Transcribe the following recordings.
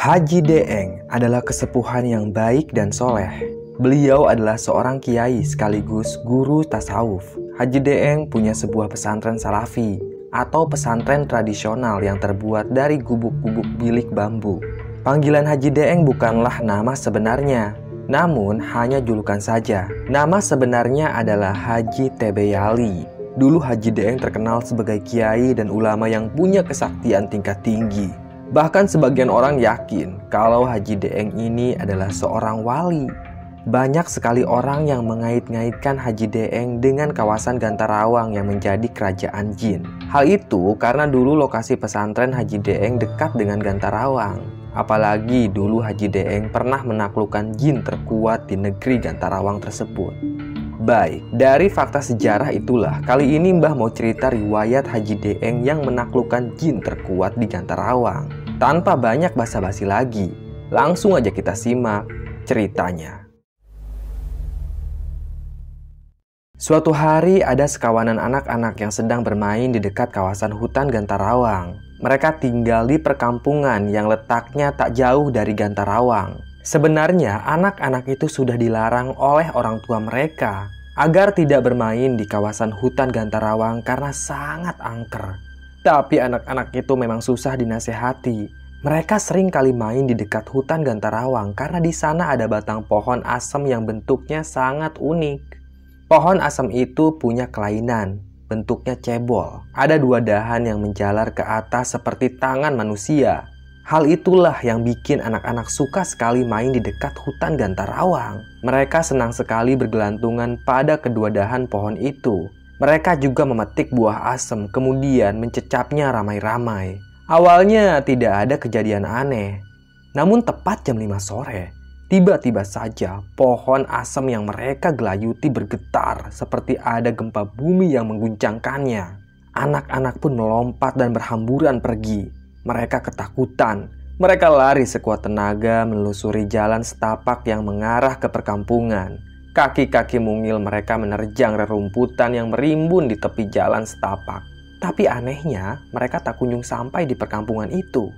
Haji Deeng adalah kesepuhan yang baik dan soleh. Beliau adalah seorang kiai sekaligus guru tasawuf. Haji Deeng punya sebuah pesantren salafi atau pesantren tradisional yang terbuat dari gubuk-gubuk bilik bambu. Panggilan Haji Deeng bukanlah nama sebenarnya, namun hanya julukan saja. Nama sebenarnya adalah Haji Tebeyali. Dulu Haji Deeng terkenal sebagai kiai dan ulama yang punya kesaktian tingkat tinggi. Bahkan sebagian orang yakin kalau Haji Deeng ini adalah seorang wali. Banyak sekali orang yang mengait-ngaitkan Haji Deeng dengan kawasan Gantarawang yang menjadi kerajaan jin. Hal itu karena dulu lokasi pesantren Haji Deeng dekat dengan Gantarawang. Apalagi dulu Haji Deeng pernah menaklukkan jin terkuat di negeri Gantarawang tersebut. Baik, dari fakta sejarah itulah kali ini Mbah mau cerita riwayat Haji Deeng yang menaklukkan jin terkuat di Gantarawang. Tanpa banyak basa-basi lagi, langsung aja kita simak ceritanya. Suatu hari ada sekawanan anak-anak yang sedang bermain di dekat kawasan hutan Gantarawang. Mereka tinggal di perkampungan yang letaknya tak jauh dari Gantarawang. Sebenarnya anak-anak itu sudah dilarang oleh orang tua mereka agar tidak bermain di kawasan hutan Gantarawang karena sangat angker. Tapi anak-anak itu memang susah dinasehati. Mereka sering kali main di dekat hutan Gantarawang karena di sana ada batang pohon asam yang bentuknya sangat unik. Pohon asam itu punya kelainan, bentuknya cebol. Ada dua dahan yang menjalar ke atas seperti tangan manusia. Hal itulah yang bikin anak-anak suka sekali main di dekat hutan Gantarawang. Mereka senang sekali bergelantungan pada kedua dahan pohon itu. Mereka juga memetik buah asem, kemudian mencecapnya ramai-ramai. Awalnya tidak ada kejadian aneh. Namun tepat jam 5 sore, tiba-tiba saja pohon asem yang mereka gelayuti bergetar seperti ada gempa bumi yang mengguncangkannya. Anak-anak pun melompat dan berhamburan pergi. Mereka ketakutan. Mereka lari sekuat tenaga menelusuri jalan setapak yang mengarah ke perkampungan. Kaki-kaki mungil mereka menerjang rerumputan yang merimbun di tepi jalan setapak. Tapi anehnya, mereka tak kunjung sampai di perkampungan itu.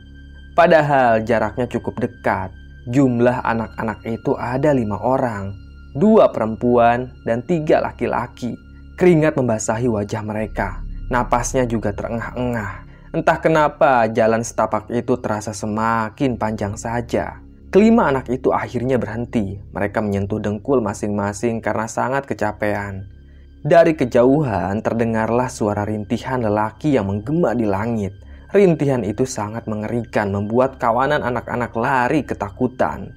Padahal jaraknya cukup dekat. Jumlah anak-anak itu ada lima orang, dua perempuan dan tiga laki-laki. Keringat membasahi wajah mereka. Napasnya juga terengah-engah. Entah kenapa jalan setapak itu terasa semakin panjang saja. Kelima anak itu akhirnya berhenti. Mereka menyentuh dengkul masing-masing karena sangat kecapean. Dari kejauhan terdengarlah suara rintihan lelaki yang menggema di langit. Rintihan itu sangat mengerikan, membuat kawanan anak-anak lari ketakutan.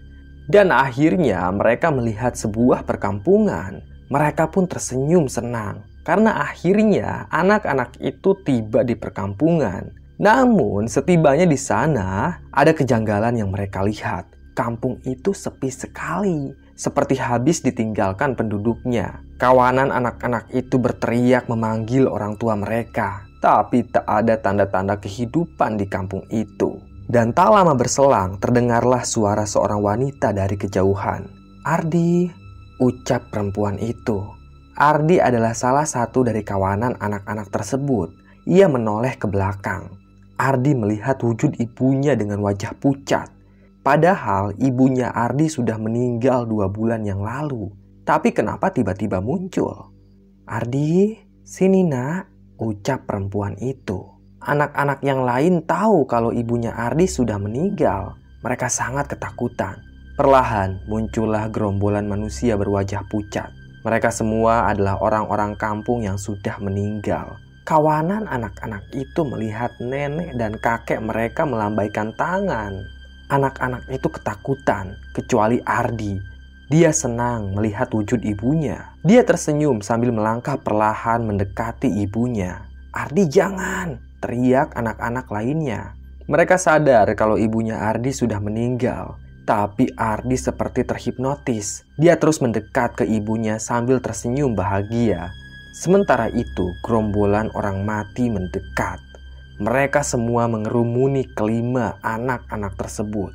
Dan akhirnya mereka melihat sebuah perkampungan. Mereka pun tersenyum senang karena akhirnya anak-anak itu tiba di perkampungan. Namun, setibanya di sana, ada kejanggalan yang mereka lihat. Kampung itu sepi sekali, seperti habis ditinggalkan penduduknya. Kawanan anak-anak itu berteriak memanggil orang tua mereka, tapi tak ada tanda-tanda kehidupan di kampung itu. Dan tak lama berselang, terdengarlah suara seorang wanita dari kejauhan. "Ardi," ucap perempuan itu. Ardi adalah salah satu dari kawanan anak-anak tersebut. Ia menoleh ke belakang. Ardi melihat wujud ibunya dengan wajah pucat. Padahal ibunya Ardi sudah meninggal dua bulan yang lalu. Tapi kenapa tiba-tiba muncul? Ardi, sini nak, ucap perempuan itu. Anak-anak yang lain tahu kalau ibunya Ardi sudah meninggal. Mereka sangat ketakutan. Perlahan muncullah gerombolan manusia berwajah pucat. Mereka semua adalah orang-orang kampung yang sudah meninggal. Kawanan anak-anak itu melihat nenek dan kakek mereka melambaikan tangan. Anak-anak itu ketakutan, kecuali Ardi. Dia senang melihat wujud ibunya. Dia tersenyum sambil melangkah perlahan mendekati ibunya. "Ardi, jangan!" teriak anak-anak lainnya. Mereka sadar kalau ibunya Ardi sudah meninggal. Tapi Ardi seperti terhipnotis. Dia terus mendekat ke ibunya sambil tersenyum bahagia. Sementara itu, gerombolan orang mati mendekat. Mereka semua mengerumuni kelima anak-anak tersebut.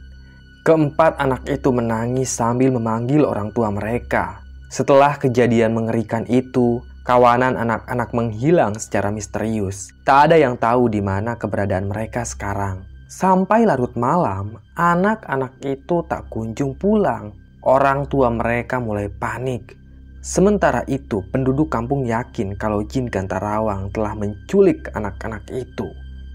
Keempat anak itu menangis sambil memanggil orang tua mereka. Setelah kejadian mengerikan itu, kawanan anak-anak menghilang secara misterius. Tak ada yang tahu di mana keberadaan mereka sekarang. Sampai larut malam, anak-anak itu tak kunjung pulang. Orang tua mereka mulai panik. Sementara itu, penduduk kampung yakin kalau jin Gantarawang telah menculik anak-anak itu.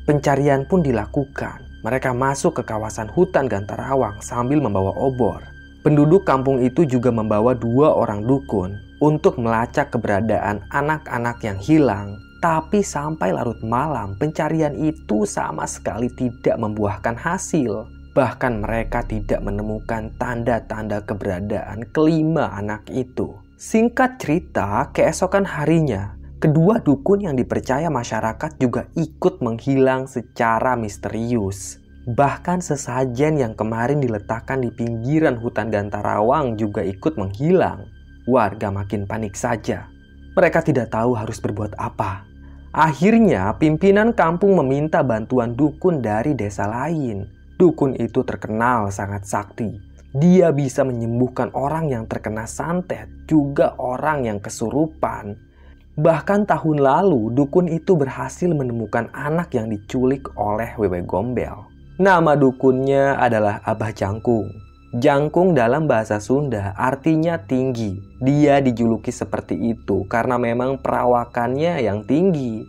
Pencarian pun dilakukan. Mereka masuk ke kawasan hutan Gantarawang sambil membawa obor. Penduduk kampung itu juga membawa dua orang dukun untuk melacak keberadaan anak-anak yang hilang. Tapi sampai larut malam, pencarian itu sama sekali tidak membuahkan hasil. Bahkan mereka tidak menemukan tanda-tanda keberadaan kelima anak itu. Singkat cerita, keesokan harinya, kedua dukun yang dipercaya masyarakat juga ikut menghilang secara misterius. Bahkan sesajen yang kemarin diletakkan di pinggiran hutan Gantarawang juga ikut menghilang. Warga makin panik saja. Mereka tidak tahu harus berbuat apa. Akhirnya, pimpinan kampung meminta bantuan dukun dari desa lain. Dukun itu terkenal sangat sakti. Dia bisa menyembuhkan orang yang terkena santet, juga orang yang kesurupan. Bahkan tahun lalu, dukun itu berhasil menemukan anak yang diculik oleh Wewe Gombel. Nama dukunnya adalah Abah Jangkung. Jangkung dalam bahasa Sunda artinya tinggi. Dia dijuluki seperti itu karena memang perawakannya yang tinggi.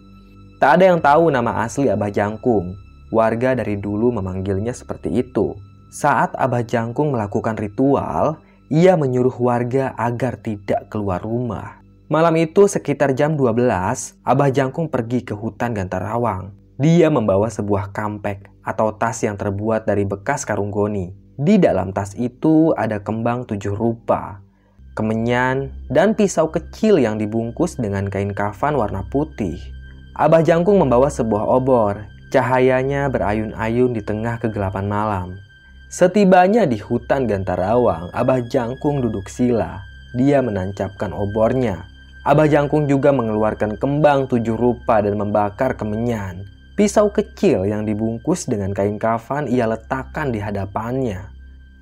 Tak ada yang tahu nama asli Abah Jangkung. Warga dari dulu memanggilnya seperti itu. Saat Abah Jangkung melakukan ritual, ia menyuruh warga agar tidak keluar rumah. Malam itu sekitar jam 12, Abah Jangkung pergi ke hutan Gantarawang. Dia membawa sebuah kampek atau tas yang terbuat dari bekas karung goni. Di dalam tas itu ada kembang tujuh rupa, kemenyan, dan pisau kecil yang dibungkus dengan kain kafan warna putih. Abah Jangkung membawa sebuah obor. Cahayanya berayun-ayun di tengah kegelapan malam. Setibanya di hutan Gantarawang, Abah Jangkung duduk sila. Dia menancapkan obornya. Abah Jangkung juga mengeluarkan kembang tujuh rupa dan membakar kemenyan. Pisau kecil yang dibungkus dengan kain kafan ia letakkan di hadapannya.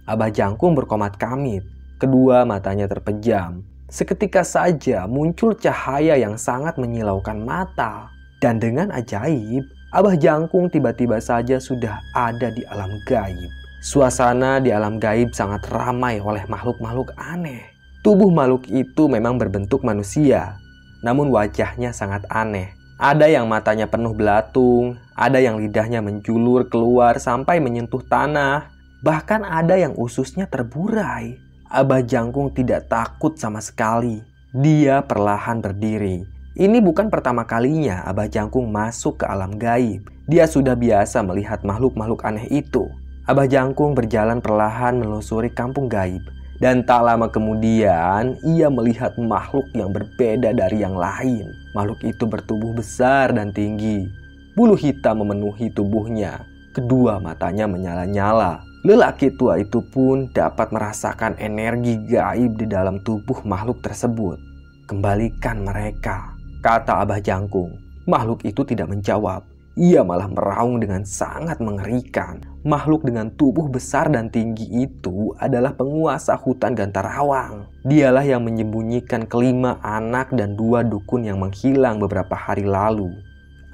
Abah Jangkung berkomat kamit, kedua matanya terpejam. Seketika saja muncul cahaya yang sangat menyilaukan mata. Dan dengan ajaib, Abah Jangkung tiba-tiba saja sudah ada di alam gaib. Suasana di alam gaib sangat ramai oleh makhluk-makhluk aneh. Tubuh makhluk itu memang berbentuk manusia, namun wajahnya sangat aneh. Ada yang matanya penuh belatung, ada yang lidahnya menjulur keluar sampai menyentuh tanah, bahkan ada yang ususnya terburai. Abah Jangkung tidak takut sama sekali. Dia perlahan berdiri. Ini bukan pertama kalinya Abah Jangkung masuk ke alam gaib. Dia sudah biasa melihat makhluk-makhluk aneh itu. Abah Jangkung berjalan perlahan menelusuri kampung gaib. Dan tak lama kemudian, ia melihat makhluk yang berbeda dari yang lain. Makhluk itu bertubuh besar dan tinggi. Bulu hitam memenuhi tubuhnya. Kedua matanya menyala-nyala. Lelaki tua itu pun dapat merasakan energi gaib di dalam tubuh makhluk tersebut. Kembalikan mereka, kata Abah Jangkung. Makhluk itu tidak menjawab. Ia malah meraung dengan sangat mengerikan. Makhluk dengan tubuh besar dan tinggi itu adalah penguasa hutan Gantarawang. Dialah yang menyembunyikan kelima anak dan dua dukun yang menghilang beberapa hari lalu.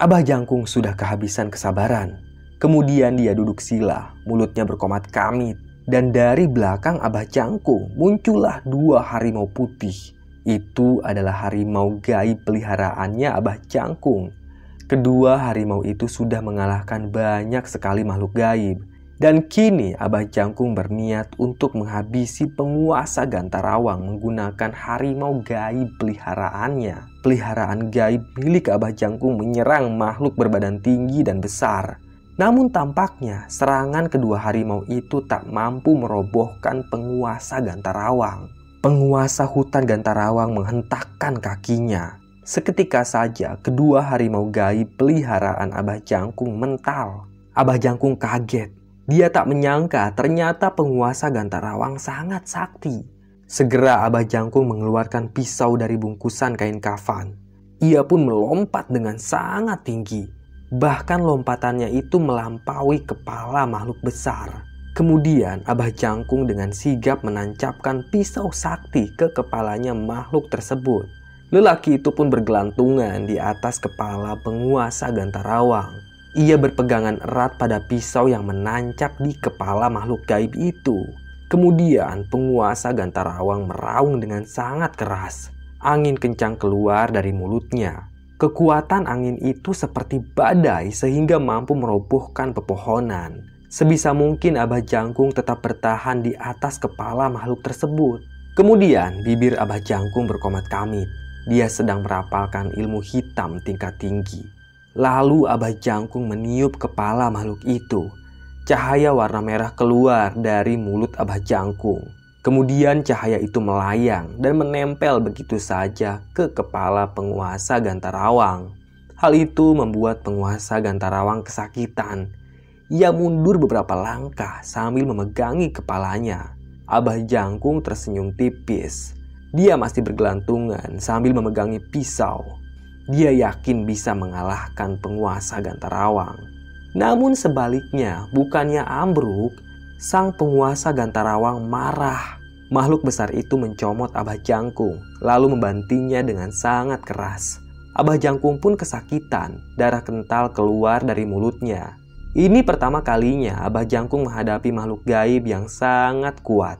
Abah Jangkung sudah kehabisan kesabaran. Kemudian dia duduk sila, mulutnya berkomat kamit. Dan dari belakang Abah Jangkung muncullah dua harimau putih. Itu adalah harimau gaib peliharaannya Abah Jangkung Kedua harimau itu sudah mengalahkan banyak sekali makhluk gaib. Dan kini Abah Jangkung berniat untuk menghabisi penguasa Gantarawang menggunakan harimau gaib peliharaannya. Peliharaan gaib milik Abah Jangkung menyerang makhluk berbadan tinggi dan besar. Namun tampaknya serangan kedua harimau itu tak mampu merobohkan penguasa Gantarawang. Penguasa hutan Gantarawang menghentakkan kakinya Seketika saja kedua harimau gaib peliharaan Abah Jangkung mental. Abah Jangkung kaget. Dia tak menyangka ternyata penguasa Gantarawang sangat sakti. Segera Abah Jangkung mengeluarkan pisau dari bungkusan kain kafan. Ia pun melompat dengan sangat tinggi. Bahkan lompatannya itu melampaui kepala makhluk besar. Kemudian Abah Jangkung dengan sigap menancapkan pisau sakti ke kepalanya makhluk tersebut. Lelaki itu pun bergelantungan di atas kepala penguasa Gantarawang. Ia berpegangan erat pada pisau yang menancap di kepala makhluk gaib itu. Kemudian penguasa Gantarawang meraung dengan sangat keras. Angin kencang keluar dari mulutnya. Kekuatan angin itu seperti badai sehingga mampu merobohkan pepohonan. Sebisa mungkin Abah Jangkung tetap bertahan di atas kepala makhluk tersebut. Kemudian bibir Abah Jangkung berkomat kamit. Dia sedang merapalkan ilmu hitam tingkat tinggi. Lalu Abah Jangkung meniup kepala makhluk itu. Cahaya warna merah keluar dari mulut Abah Jangkung. Kemudian cahaya itu melayang dan menempel begitu saja ke kepala penguasa Gantarawang. Hal itu membuat penguasa Gantarawang kesakitan ia mundur beberapa langkah sambil memegangi kepalanya. Abah Jangkung tersenyum tipis. Dia masih bergelantungan sambil memegangi pisau. Dia yakin bisa mengalahkan penguasa Gantarawang. Namun sebaliknya, bukannya ambruk, sang penguasa Gantarawang marah. Makhluk besar itu mencomot Abah Jangkung, lalu membantingnya dengan sangat keras. Abah Jangkung pun kesakitan, darah kental keluar dari mulutnya. Ini pertama kalinya Abah Jangkung menghadapi makhluk gaib yang sangat kuat.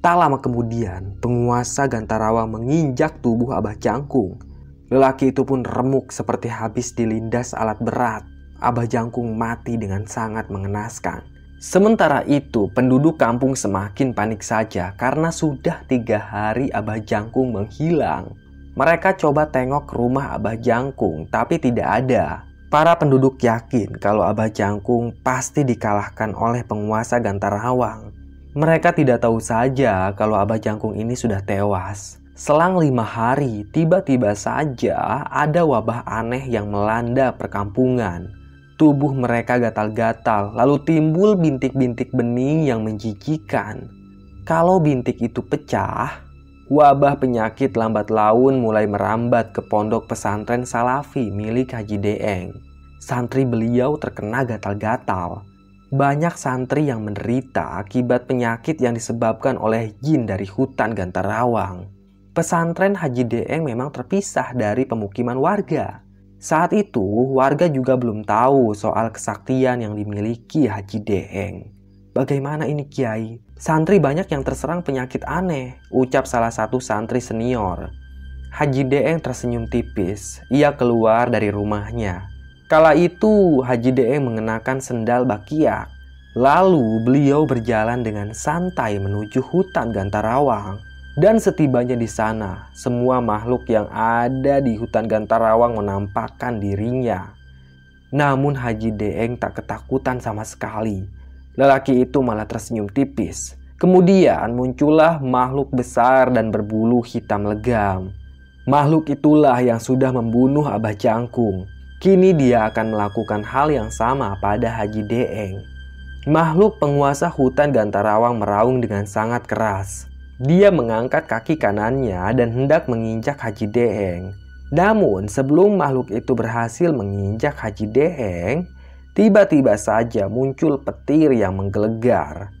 Tak lama kemudian, penguasa Gantarawa menginjak tubuh Abah Jangkung. Lelaki itu pun remuk seperti habis dilindas alat berat. Abah Jangkung mati dengan sangat mengenaskan. Sementara itu, penduduk kampung semakin panik saja karena sudah tiga hari Abah Jangkung menghilang. Mereka coba tengok rumah Abah Jangkung, tapi tidak ada. Para penduduk yakin kalau Abah Jangkung pasti dikalahkan oleh penguasa Gantarawang. Mereka tidak tahu saja kalau Abah Jangkung ini sudah tewas. Selang lima hari, tiba-tiba saja ada wabah aneh yang melanda perkampungan. Tubuh mereka gatal-gatal, lalu timbul bintik-bintik bening yang menjijikan. Kalau bintik itu pecah, wabah penyakit lambat laun mulai merambat ke pondok pesantren Salafi milik Haji Deeng. Santri beliau terkena gatal-gatal. Banyak santri yang menderita akibat penyakit yang disebabkan oleh jin dari hutan Gantarawang. Pesantren Haji Deeng memang terpisah dari pemukiman warga. Saat itu, warga juga belum tahu soal kesaktian yang dimiliki Haji Deeng. Bagaimana ini Kiai? Santri banyak yang terserang penyakit aneh, ucap salah satu santri senior. Haji Deeng tersenyum tipis. Ia keluar dari rumahnya. Kala itu Haji Deeng mengenakan sendal bakiak. Lalu beliau berjalan dengan santai menuju hutan Gantarawang. Dan setibanya di sana, semua makhluk yang ada di hutan Gantarawang menampakkan dirinya. Namun Haji Deeng tak ketakutan sama sekali. Lelaki itu malah tersenyum tipis. Kemudian muncullah makhluk besar dan berbulu hitam legam. Makhluk itulah yang sudah membunuh Abah Jangkung. Kini dia akan melakukan hal yang sama pada Haji Deeng. Makhluk penguasa hutan Gantarawang meraung dengan sangat keras. Dia mengangkat kaki kanannya dan hendak menginjak Haji Deeng. Namun sebelum makhluk itu berhasil menginjak Haji Deeng, Tiba-tiba saja muncul petir yang menggelegar.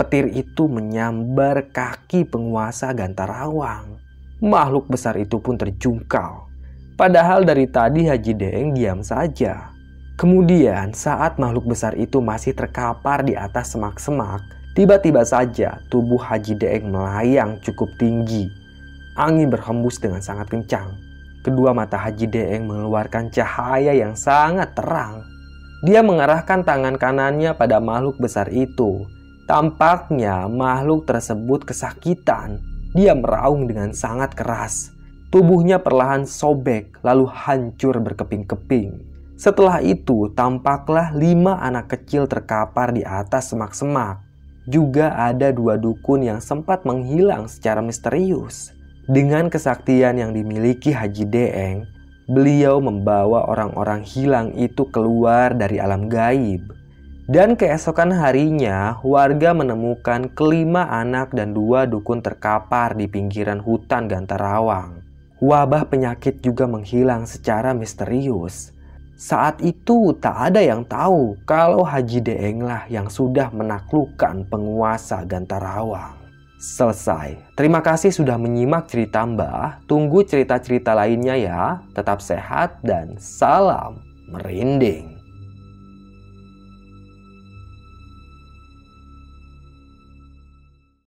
Petir itu menyambar kaki penguasa Gantarawang. Makhluk besar itu pun terjungkal. Padahal dari tadi Haji Deeng diam saja. Kemudian saat makhluk besar itu masih terkapar di atas semak-semak, tiba-tiba saja tubuh Haji Deeng melayang cukup tinggi. Angin berhembus dengan sangat kencang. Kedua mata Haji Deeng mengeluarkan cahaya yang sangat terang. Dia mengarahkan tangan kanannya pada makhluk besar itu. Tampaknya makhluk tersebut kesakitan. Dia meraung dengan sangat keras. Tubuhnya perlahan sobek lalu hancur berkeping-keping. Setelah itu tampaklah lima anak kecil terkapar di atas semak-semak. Juga ada dua dukun yang sempat menghilang secara misterius. Dengan kesaktian yang dimiliki Haji Deeng, beliau membawa orang-orang hilang itu keluar dari alam gaib. Dan keesokan harinya, warga menemukan kelima anak dan dua dukun terkapar di pinggiran hutan Gantarawang. Wabah penyakit juga menghilang secara misterius. Saat itu tak ada yang tahu kalau Haji Deenglah yang sudah menaklukkan penguasa Gantarawang selesai. Terima kasih sudah menyimak cerita Mbah. Tunggu cerita-cerita lainnya ya. Tetap sehat dan salam merinding.